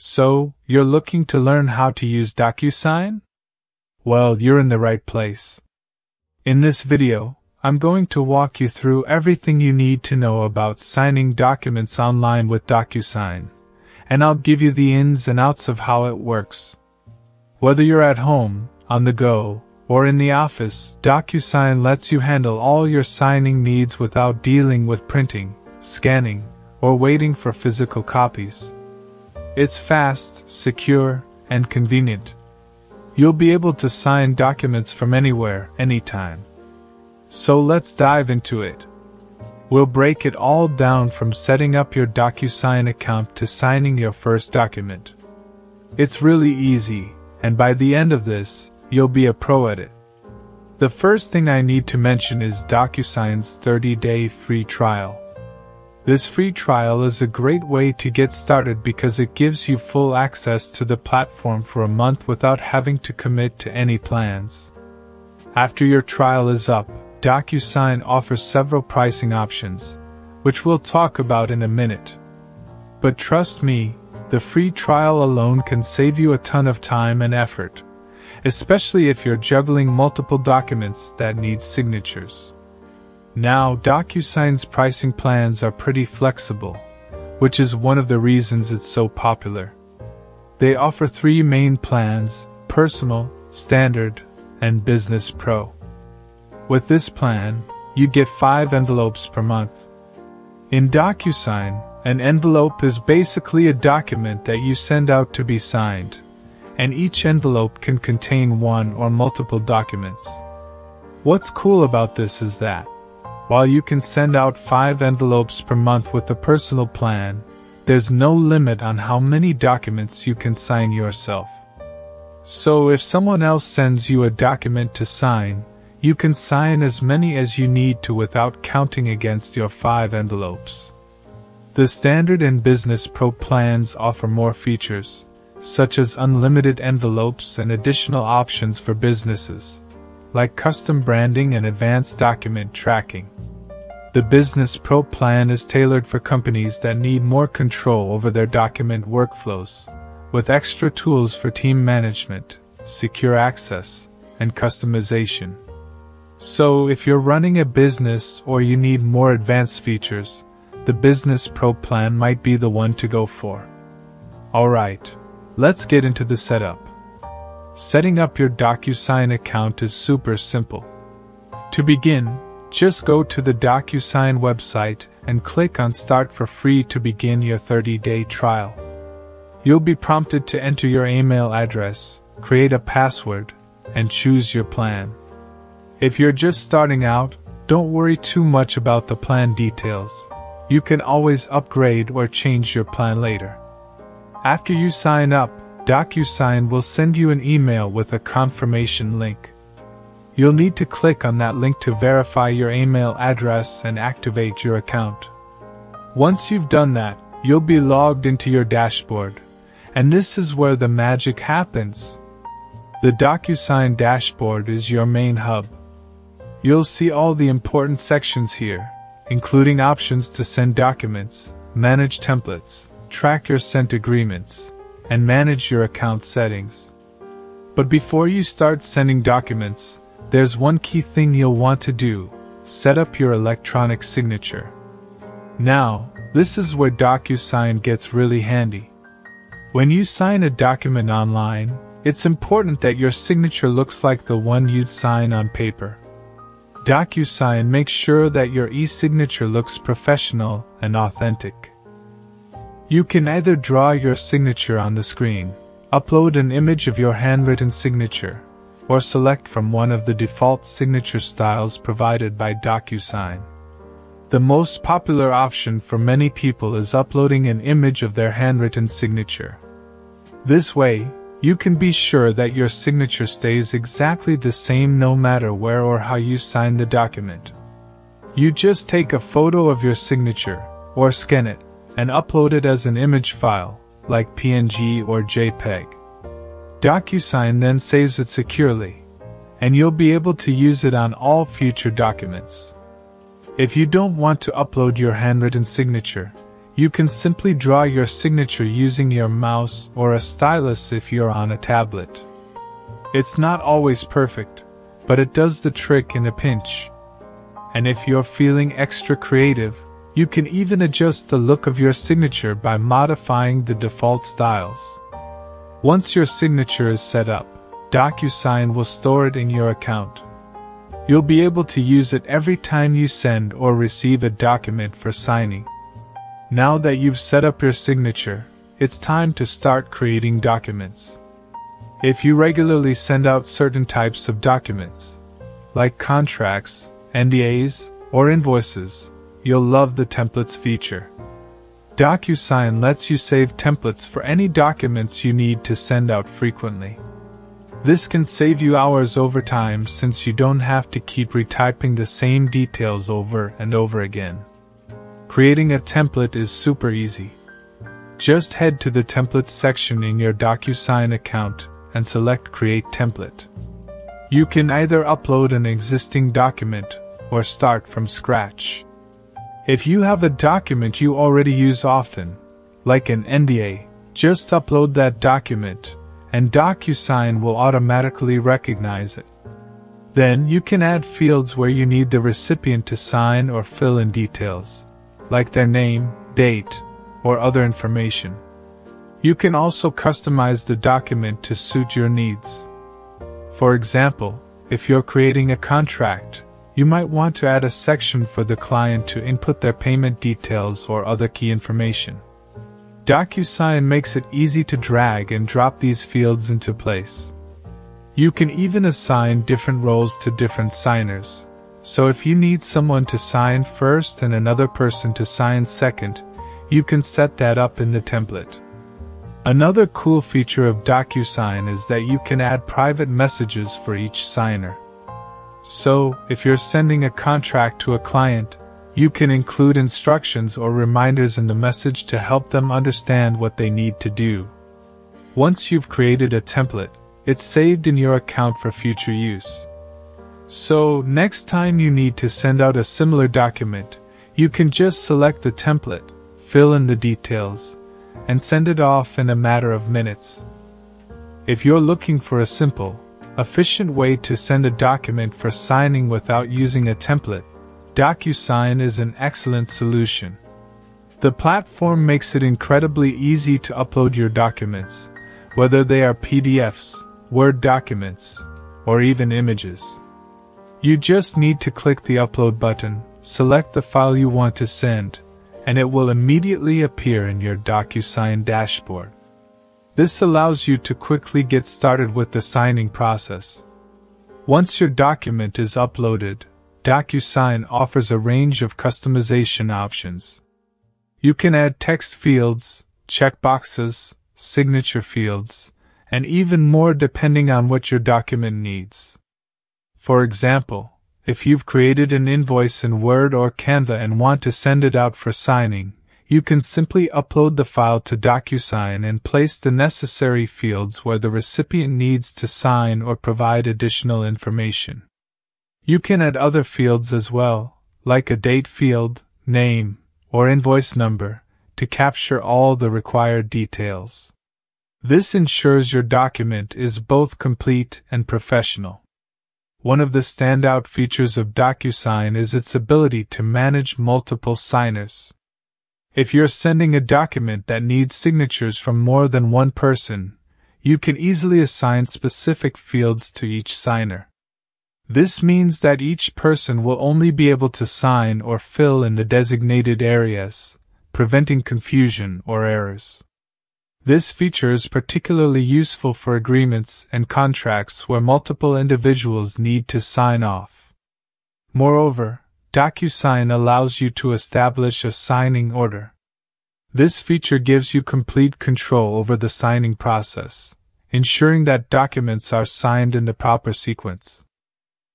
So, you're looking to learn how to use DocuSign? Well, you're in the right place. In this video, I'm going to walk you through everything you need to know about signing documents online with DocuSign, and I'll give you the ins and outs of how it works. Whether you're at home, on the go, or in the office, DocuSign lets you handle all your signing needs without dealing with printing, scanning, or waiting for physical copies. It's fast, secure, and convenient. You'll be able to sign documents from anywhere, anytime. So let's dive into it. We'll break it all down from setting up your DocuSign account to signing your first document. It's really easy, and by the end of this, you'll be a pro at it. The first thing I need to mention is DocuSign's 30 day free trial. This free trial is a great way to get started because it gives you full access to the platform for a month without having to commit to any plans. After your trial is up, DocuSign offers several pricing options, which we'll talk about in a minute. But trust me, the free trial alone can save you a ton of time and effort, especially if you're juggling multiple documents that need signatures. Now, DocuSign's pricing plans are pretty flexible, which is one of the reasons it's so popular. They offer three main plans Personal, Standard, and Business Pro. With this plan, you get five envelopes per month. In DocuSign, an envelope is basically a document that you send out to be signed, and each envelope can contain one or multiple documents. What's cool about this is that while you can send out five envelopes per month with the personal plan, there's no limit on how many documents you can sign yourself. So if someone else sends you a document to sign, you can sign as many as you need to without counting against your five envelopes. The Standard and Business Pro plans offer more features, such as unlimited envelopes and additional options for businesses, like custom branding and advanced document tracking. The Business Pro plan is tailored for companies that need more control over their document workflows, with extra tools for team management, secure access, and customization. So, if you're running a business or you need more advanced features, the Business Pro plan might be the one to go for. Alright, let's get into the setup. Setting up your DocuSign account is super simple. To begin, just go to the DocuSign website and click on Start for free to begin your 30 day trial. You'll be prompted to enter your email address, create a password, and choose your plan. If you're just starting out, don't worry too much about the plan details. You can always upgrade or change your plan later. After you sign up, DocuSign will send you an email with a confirmation link. You'll need to click on that link to verify your email address and activate your account. Once you've done that, you'll be logged into your dashboard, and this is where the magic happens. The DocuSign dashboard is your main hub. You'll see all the important sections here, including options to send documents, manage templates, track your sent agreements, and manage your account settings. But before you start sending documents, there's one key thing you'll want to do set up your electronic signature. Now, this is where DocuSign gets really handy. When you sign a document online, it's important that your signature looks like the one you'd sign on paper. DocuSign makes sure that your e signature looks professional and authentic. You can either draw your signature on the screen, upload an image of your handwritten signature, or select from one of the default signature styles provided by DocuSign. The most popular option for many people is uploading an image of their handwritten signature. This way, you can be sure that your signature stays exactly the same no matter where or how you sign the document. You just take a photo of your signature, or scan it, and upload it as an image file, like PNG or JPEG. DocuSign then saves it securely, and you'll be able to use it on all future documents. If you don't want to upload your handwritten signature, You can simply draw your signature using your mouse or a stylus if you're on a tablet. It's not always perfect, but it does the trick in a pinch. And if you're feeling extra creative, you can even adjust the look of your signature by modifying the default styles. Once your signature is set up, DocuSign will store it in your account. You'll be able to use it every time you send or receive a document for signing. Now that you've set up your signature, it's time to start creating documents. If you regularly send out certain types of documents, like contracts, NDAs, or invoices, you'll love the templates feature. DocuSign lets you save templates for any documents you need to send out frequently. This can save you hours over time since you don't have to keep retyping the same details over and over again. Creating a template is super easy. Just head to the Templates section in your DocuSign account and select Create Template. You can either upload an existing document or start from scratch. If you have a document you already use often, like an NDA, just upload that document and DocuSign will automatically recognize it. Then you can add fields where you need the recipient to sign or fill in details like their name, date, or other information. You can also customize the document to suit your needs. For example, if you're creating a contract, you might want to add a section for the client to input their payment details or other key information. DocuSign makes it easy to drag and drop these fields into place. You can even assign different roles to different signers, so if you need someone to sign first and another person to sign second, you can set that up in the template. Another cool feature of DocuSign is that you can add private messages for each signer. So, if you're sending a contract to a client, you can include instructions or reminders in the message to help them understand what they need to do. Once you've created a template, it's saved in your account for future use. So, next time you need to send out a similar document, you can just select the template, fill in the details, and send it off in a matter of minutes. If you're looking for a simple, efficient way to send a document for signing without using a template, DocuSign is an excellent solution. The platform makes it incredibly easy to upload your documents, whether they are PDFs, Word documents, or even images. You just need to click the upload button, select the file you want to send, and it will immediately appear in your DocuSign dashboard. This allows you to quickly get started with the signing process. Once your document is uploaded, DocuSign offers a range of customization options. You can add text fields, checkboxes, signature fields, and even more depending on what your document needs. For example, if you've created an invoice in Word or Canva and want to send it out for signing, you can simply upload the file to DocuSign and place the necessary fields where the recipient needs to sign or provide additional information. You can add other fields as well, like a date field, name, or invoice number, to capture all the required details. This ensures your document is both complete and professional. One of the standout features of DocuSign is its ability to manage multiple signers. If you're sending a document that needs signatures from more than one person, you can easily assign specific fields to each signer. This means that each person will only be able to sign or fill in the designated areas, preventing confusion or errors. This feature is particularly useful for agreements and contracts where multiple individuals need to sign off. Moreover, DocuSign allows you to establish a signing order. This feature gives you complete control over the signing process, ensuring that documents are signed in the proper sequence.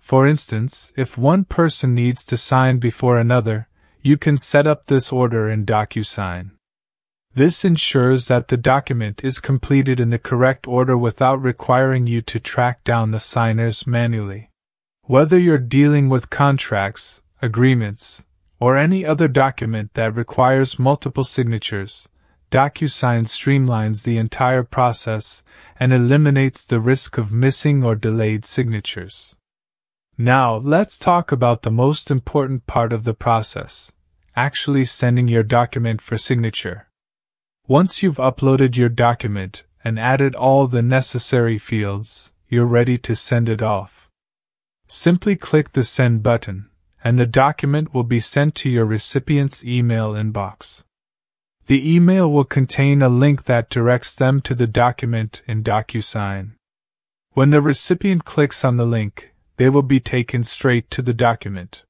For instance, if one person needs to sign before another, you can set up this order in DocuSign. This ensures that the document is completed in the correct order without requiring you to track down the signers manually. Whether you're dealing with contracts, agreements, or any other document that requires multiple signatures, DocuSign streamlines the entire process and eliminates the risk of missing or delayed signatures. Now, let's talk about the most important part of the process actually sending your document for signature. Once you've uploaded your document and added all the necessary fields, you're ready to send it off. Simply click the Send button, and the document will be sent to your recipient's email inbox. The email will contain a link that directs them to the document in DocuSign. When the recipient clicks on the link, they will be taken straight to the document.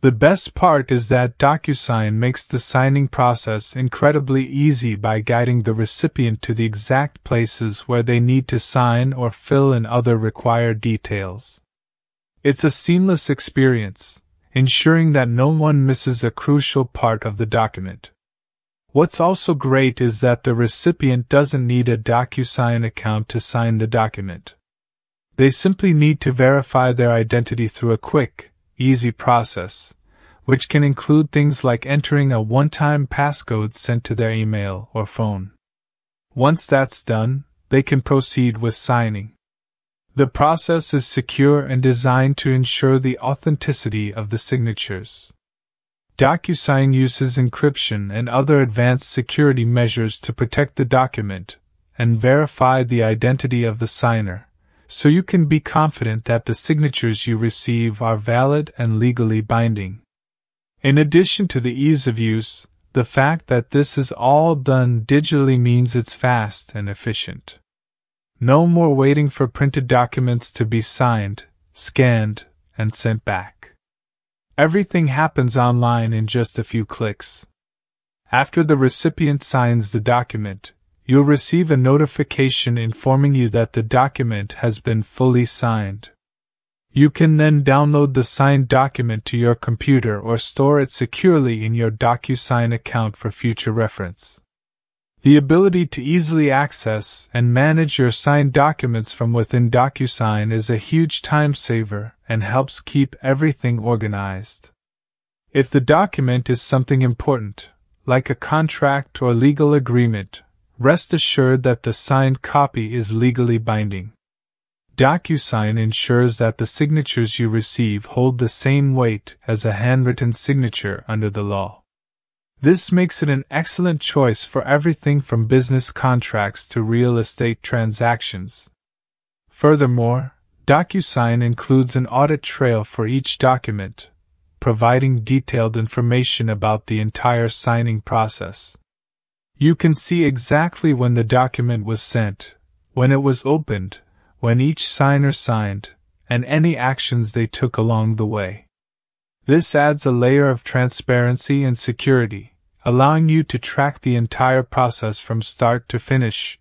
The best part is that DocuSign makes the signing process incredibly easy by guiding the recipient to the exact places where they need to sign or fill in other required details. It's a seamless experience, ensuring that no one misses a crucial part of the document. What's also great is that the recipient doesn't need a DocuSign account to sign the document. They simply need to verify their identity through a quick, easy process, which can include things like entering a one time passcode sent to their email or phone. Once that's done, they can proceed with signing. The process is secure and designed to ensure the authenticity of the signatures. DocuSign uses encryption and other advanced security measures to protect the document and verify the identity of the signer, so you can be confident that the signatures you receive are valid and legally binding. In addition to the ease of use, the fact that this is all done digitally means it's fast and efficient. No more waiting for printed documents to be signed, scanned, and sent back. Everything happens online in just a few clicks. After the recipient signs the document, you'll receive a notification informing you that the document has been fully signed. You can then download the signed document to your computer or store it securely in your DocuSign account for future reference. The ability to easily access and manage your signed documents from within DocuSign is a huge time saver and helps keep everything organized. If the document is something important, like a contract or legal agreement, rest assured that the signed copy is legally binding. DocuSign ensures that the signatures you receive hold the same weight as a handwritten signature under the law. This makes it an excellent choice for everything from business contracts to real estate transactions. Furthermore, DocuSign includes an audit trail for each document, providing detailed information about the entire signing process. You can see exactly when the document was sent, when it was opened, when each signer signed, and any actions they took along the way. This adds a layer of transparency and security, allowing you to track the entire process from start to finish.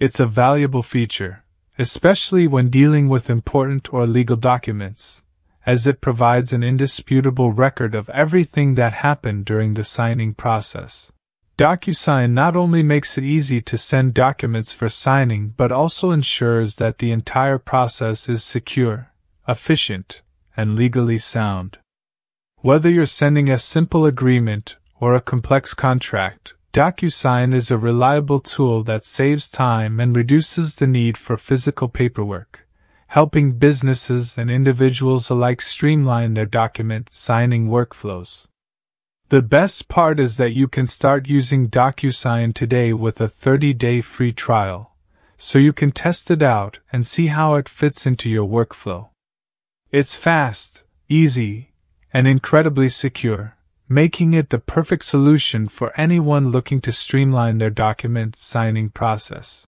It's a valuable feature, especially when dealing with important or legal documents, as it provides an indisputable record of everything that happened during the signing process. DocuSign not only makes it easy to send documents for signing but also ensures that the entire process is secure, efficient, and legally sound. Whether you're sending a simple agreement or a complex contract, DocuSign is a reliable tool that saves time and reduces the need for physical paperwork, helping businesses and individuals alike streamline their document signing workflows. The best part is that you can start using DocuSign today with a 30 day free trial, so you can test it out and see how it fits into your workflow. It's fast, easy, and incredibly secure making it the perfect solution for anyone looking to streamline their document signing process.